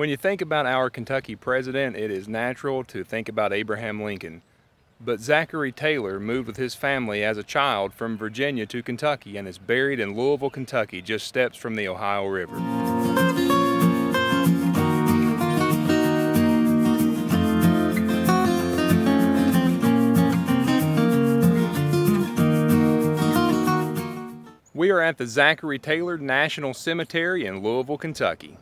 When you think about our Kentucky president, it is natural to think about Abraham Lincoln. But Zachary Taylor moved with his family as a child from Virginia to Kentucky and is buried in Louisville, Kentucky, just steps from the Ohio River. We are at the Zachary Taylor National Cemetery in Louisville, Kentucky.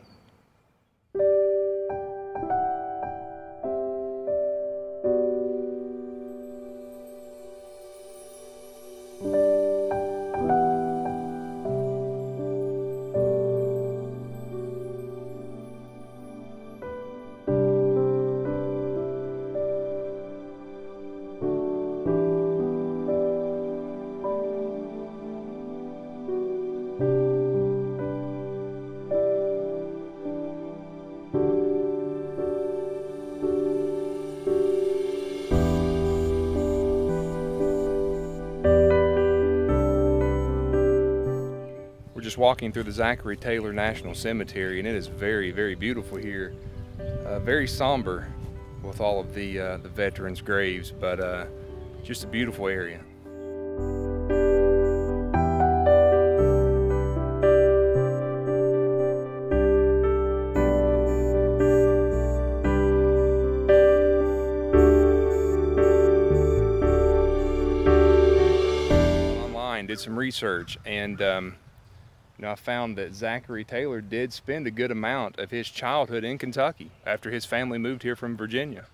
Just walking through the Zachary Taylor National Cemetery and it is very, very beautiful here. Uh, very somber with all of the, uh, the veterans' graves, but uh, just a beautiful area. Online, did some research, and um, you know, I found that Zachary Taylor did spend a good amount of his childhood in Kentucky after his family moved here from Virginia.